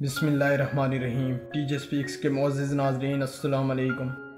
बिसमीम T J speaks के मोज़ नाजरीन अस्सलाम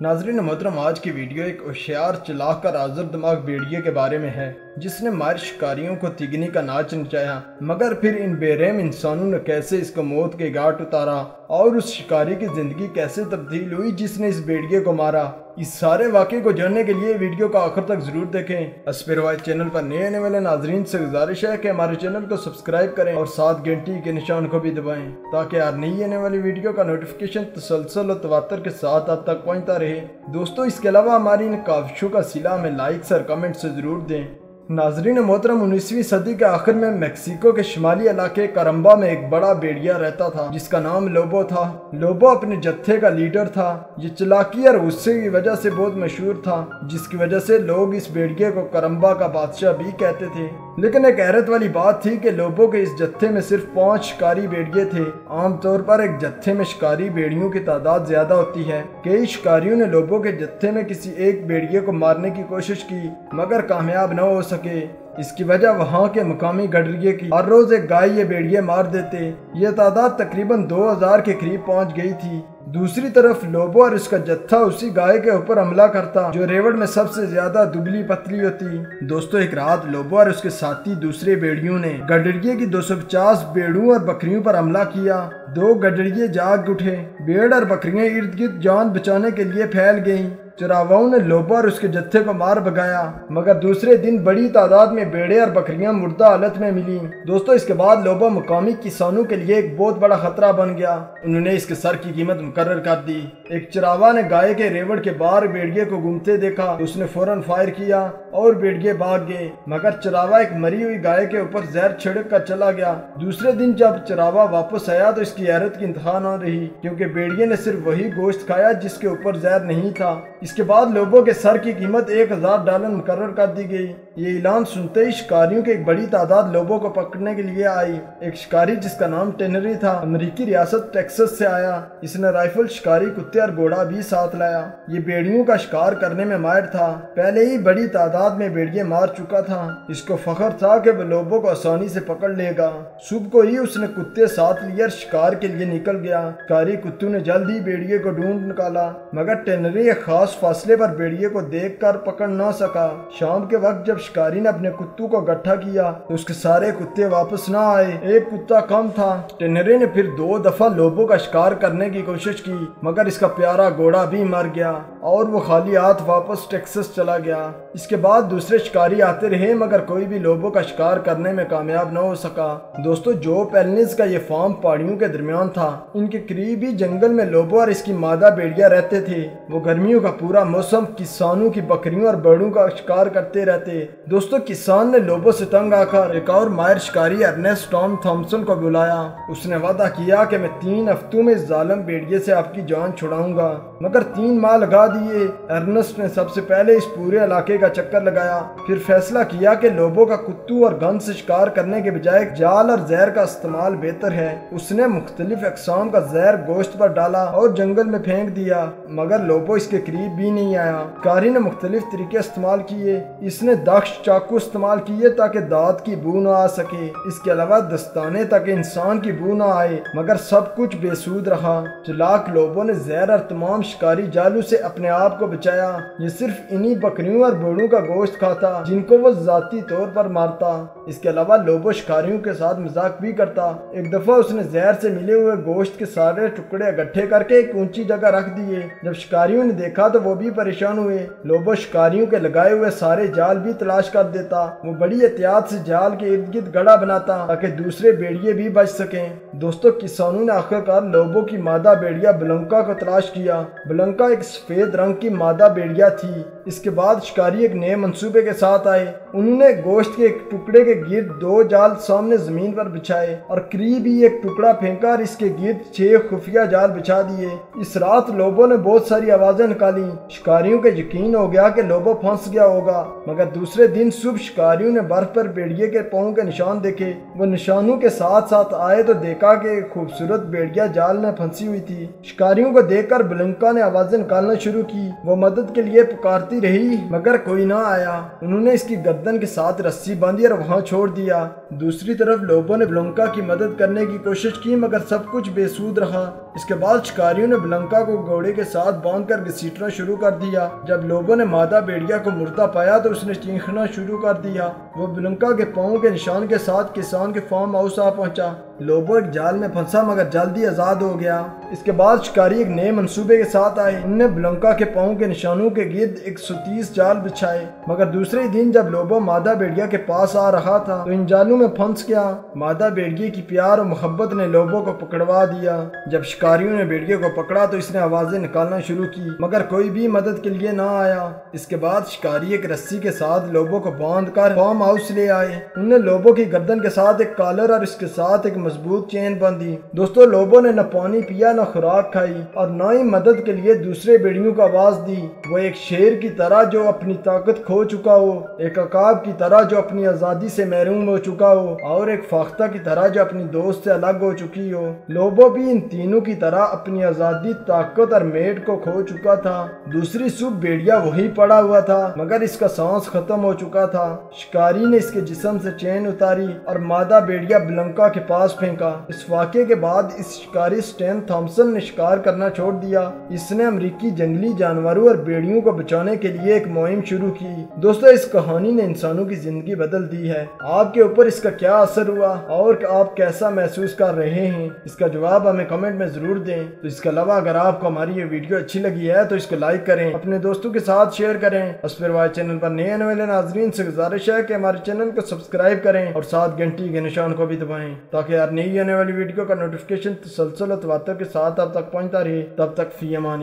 नाजरीन मोहतरम, आज की वीडियो एक होशियार चलाक का आजर दिमाग बेड़िए के बारे में है, जिसने मार शिकारियों को तिगनी का नाच नचाया, मगर फिर इन बेरहम इंसानों ने कैसे इसको मौत के घाट उतारा, और उस शिकारी की ज़िंदगी कैसे तब्दील हुई जिसने इस बेड़िए को मारा इस सारे वाक्य को जानने के लिए वीडियो को आखिर तक ज़रूर देखें। अस्पिर चैनल पर नए आने वाले नाजरीन से गुजारिश है कि हमारे चैनल को सब्सक्राइब करें और साथ घंटी के निशान को भी दबाएँ, ताकि हर नई आने वाली वीडियो का नोटिफिकेशन तसलसल और तवातर के साथ आप तक पहुँचता रहे। दोस्तों, इसके अलावा हमारी इन काविशों का सिला हमें लाइक्स और कमेंट से ज़रूर दें। नाजरीन मोहतरम, उन्नीसवीं सदी के आखिर में मेक्सिको के शुमाली इलाके करम्बा में एक बड़ा बेड़िया रहता था, जिसका नाम लोबो था। लोबो अपने जत्थे का लीडर था। ये चलाकी और गुस्से की वजह से बहुत मशहूर था, जिसकी वजह से लोग इस बेड़िए को करम्बा का बादशाह भी कहते थे। लेकिन एक हैरत वाली बात थी कि लोबो के इस जत्थे में सिर्फ़ पाँच शिकारी बेड़िए थे। आमतौर पर एक जत्थे में शिकारी बेड़ियों की तादाद ज़्यादा होती है। कई शिकारियों ने लोबो के जत्थे में किसी एक बेड़िए को मारने की कोशिश की, मगर कामयाब न हो सके। इसकी वजह वहाँ के मुकामी गडरिए की। हर रोज एक गाय ये बेड़िए मार देते। ये तादाद तकरीबन 2000 के करीब पहुँच गई थी। दूसरी तरफ़ लोबो और उसका जत्था उसी गाय के ऊपर हमला करता, जो रेवड़ में सबसे ज़्यादा दुबली पतली होती। दोस्तों, एक रात लोबो और उसके साथी, दूसरे बेड़ियों ने गडरिए की 250 बेड़ों और बकरियों पर हमला किया। दो गडरिए जाग उठे। बेड़ और बकरियाँ इर्द गिर्द जान बचाने के लिए फैल गईं। चरावाओं ने लोबा और उसके जत्थे को मार भगाया। मगर दूसरे दिन बड़ी तादाद में बेड़े और बकरियाँ मुर्दा हालत में मिली। दोस्तों, इसके बाद लोबा मुकामी किसानों के लिए एक बहुत बड़ा खतरा बन गया। उन्होंने इसके सर की कीमत मुकर कर दी। एक चरावा ने गाय के रेवड़ के बाहर बेड़िए को घूमते देखा। उसने फ़ौरन फायर किया और बेड़िए भाग गए। मगर चरावा एक मरी हुई गाय के ऊपर जहर छिड़क कर चला गया। दूसरे दिन जब चरावा वापस आया तो इसकी हैरत की इंतहा न रही, क्योंकि बेड़िए ने सिर्फ़ वही गोश्त खाया जिसके ऊपर जहर नहीं था। इसके बाद लोगों के सर की कीमत एक हज़ार डॉलर मुकर कर दी गई। ये ऐलान सुनते ही शिकारियों की एक बड़ी तादाद लोगों को पकड़ने के लिए आई। एक शिकारी जिसका नाम टेनरी था, अमरीकी रियासत टेक्सास से आया। इसने राइफल शिकारी कुत्ते और घोड़ा भी साथ लाया। ये बेड़ियों का शिकार करने में माहिर था। पहले ही बड़ी तादाद में बेड़िए मार चुका था। इसको फख्र था कि वो लोगों को आसानी से पकड़ लेगा। सुबह को ही उसने कुत्ते साथ लिए शिकार के लिए निकल गया। शिकारी कुत्तों ने जल्द ही बेड़िए को ढूंढ निकाला। मगर टेनरी एक खास फासले पर बेड़िए को देख कर पकड़ न सका। शाम के वक्त जब शिकारी ने अपने कुत्तों को गट्ठा किया तो उसके सारे कुत्ते वापस न आए। एक कुत्ता कम था। टेनरे ने फिर दो दफ़ा लोबों का शिकार करने की कोशिश की, मगर इसका प्यारा घोड़ा भी मर गया और वो खाली हाथ वापस टेक्सस चला गया। इसके बाद दूसरे शिकारी आते रहे, मगर कोई भी लोबों का शिकार करने में कामयाब न हो सका। दोस्तों, जो पेलनिस का ये फार्म पहाड़ियों के दरमियान था इनके करीब ही जंगल में लोबो और इसकी मादा बेड़िया रहते थे। वो गर्मियों का पूरा मौसम किसानों की बकरियों और बड़ों का शिकार करते रहते। दोस्तों, किसान ने लोबो से तंग आकर एक और मायर शिकारी अर्नेस्ट टॉम थॉमसन को बुलाया। उसने वादा किया कि मैं तीन हफ्तों में जालम बेड़िए से आपकी जान छुड़ाऊँगा। मगर तीन माह लगा दिए। अर्नेस्ट ने सबसे पहले इस पूरे इलाके का चक्कर लगाया। फिर फैसला किया कि लोबो का कुत्तू और गन से शिकार करने के बजाय जाल और जहर का इस्तेमाल बेहतर है। उसने मुख्तलिफ़ अकसाम का जहर गोश्त पर डाला और जंगल में फेंक दिया। मगर लोबो इसके करीब भी नहीं आया। कारी ने मुख्तलिफ़ तरीके इस्तेमाल किए। इसने दक्ष चाकू इस्तेमाल किए ताकि दांत की बू न आ सके। इसके अलावा दस्ताने तक इंसान की बू न आए, मगर सब कुछ बेसूद रहा। चलाक लोगों ने जहर और तमाम शिकारी जालू से अपने आप को बचाया। ये सिर्फ़ इन्हीं बकरियों और बोड़ों का गोश्त खाता, जिनको वो जाती तौर पर मारता। इसके अलावा लोबो शिकारियों के साथ मज़ाक भी करता। एक दफ़ा उसने जहर से मिले हुए गोश्त के सारे टुकड़े इकट्ठे करके एक ऊँची जगह रख दिए। जब शिकारियों ने देखा तो वो भी परेशान हुए। लोबो शिकारियों के लगाए हुए सारे जाल भी तलाश कर देता। वो बड़ी एहतियात से जाल के इर्द गिर्द गड़ा बनाता, ताकि दूसरे बेड़िए भी बच सकें। दोस्तों, किसानों ने आखिरकार लोबो की मादा बेड़िया बलंका को तलाश किया। बलंका एक सफ़ेद रंग की मादा बेड़िया थी। इसके बाद शिकारी एक नए मंसूबे के साथ आए। उन्होंने गोश्त के एक टुकड़े के गिर्द दो जाल सामने ज़मीन पर बिछाए और करीब ही एक टुकड़ा फेंका और इसके गिर्द छह खुफिया जाल बिछा दिए। इस रात लोबो ने बहुत सारी आवाज़ें निकाली। शिकारियों के यकीन हो गया कि लोबो फंस गया होगा, मगर दूसरे दिन सुबह शिकारियों ने बर्फ़ पर बेड़िए के पाँव के निशान देखे। वो निशानों के साथ साथ आए तो देखा कि खूबसूरत बेड़िया जाल में फंसी हुई थी। शिकारियों को देखकर बलंका ने आवाज़ें निकालना शुरू की। वो मदद के लिए पुकारते पुकारती रही, मगर कोई ना आया। उन्होंने इसकी गर्दन के साथ रस्सी बांधी और वहाँ छोड़ दिया। दूसरी तरफ़ लोगों ने ब्लंका की मदद करने की कोशिश की, मगर सब कुछ बेसूद रहा। इसके बाद शिकारियों ने ब्लंका को घोड़े के साथ बाँध कर घसीटना शुरू कर दिया। जब लोगों ने मादा बेड़िया को मुर्दा पाया तो उसने चीखना शुरू कर दिया। वो ब्लंका के पाँव के निशान के साथ किसान के फार्म हाउस आ पहुँचा। लोबो एक जाल में फंसा, मगर जल्दी आज़ाद हो गया। इसके बाद शिकारी एक नए मंसूबे के साथ आए। उनने ब्लंका के पाँव के निशानों के गिर्द एक सतीस जाल बिछाए। मगर दूसरे दिन जब लोबो मादा बेड़िया के पास आ रहा था तो इन जालों में फंस गया। मादा बेड़िया की प्यार और मोहब्बत ने लोबो को पकड़वा दिया। जब शिकारियों ने बेड़िया को पकड़ा तो इसने आवाज़ें निकालना शुरू की, मगर कोई भी मदद के लिए ना आया। इसके बाद शिकारी एक रस्सी के साथ लोबो को बाँध कर फार्म हाउस ले आए। उनने लोबो की गर्दन के साथ एक कॉलर और इसके साथ एक मज़बूत चेन बांधी। दोस्तों लोबो ने न पानी पिया, न खुराक खाई और न ही मदद के लिए दूसरे बेड़ियों को आवाज़ दी। वो एक शेर की तरह जो अपनी ताकत खो चुका हो, एक अकाब की तरह जो अपनी आज़ादी से महरूम हो चुका हो और एक फाख्ता की तरह जो अपनी दोस्त से अलग हो चुकी हो। लोबो भी इन तीनों की तरह अपनी आज़ादी, ताकत और मेट को खो चुका था। दूसरी सुबह बेड़िया वही पड़ा हुआ था, मगर इसका सांस खत्म हो चुका था। शिकारी ने इसके जिसम से चैन उतारी और मादा बेड़िया ब्लंका के पास फेंका। इस वाक्य के बाद इस शिकारी स्टेन थॉम्सन ने शिकार करना छोड़ दिया। इसने अमरीकी जंगली जानवरों और बेड़ियों को बचाने के लिए एक मुहिम शुरू की। दोस्तों, इस कहानी ने इंसानों की ज़िंदगी बदल दी है। आपके ऊपर इसका क्या असर हुआ और आप कैसा महसूस कर रहे हैं? इसका जवाब हमें कमेंट में ज़रूर दें। तो इसके अलावा अगर आपको हमारी ये वीडियो अच्छी लगी है तो इसको लाइक करें, अपने दोस्तों के साथ शेयर करें अस्फिर चैनल पर नए आने वाले नाजरीन से गुजारिश है कि हमारे चैनल को सब्सक्राइब करें और साथ घंटी के निशान को भी दबाएँ, ताकि यार नहीं आने वाली वीडियो का नोटिफिकेशन तसलसल के साथ अब तक पहुँचता रहे। तब तक फ़ी अमान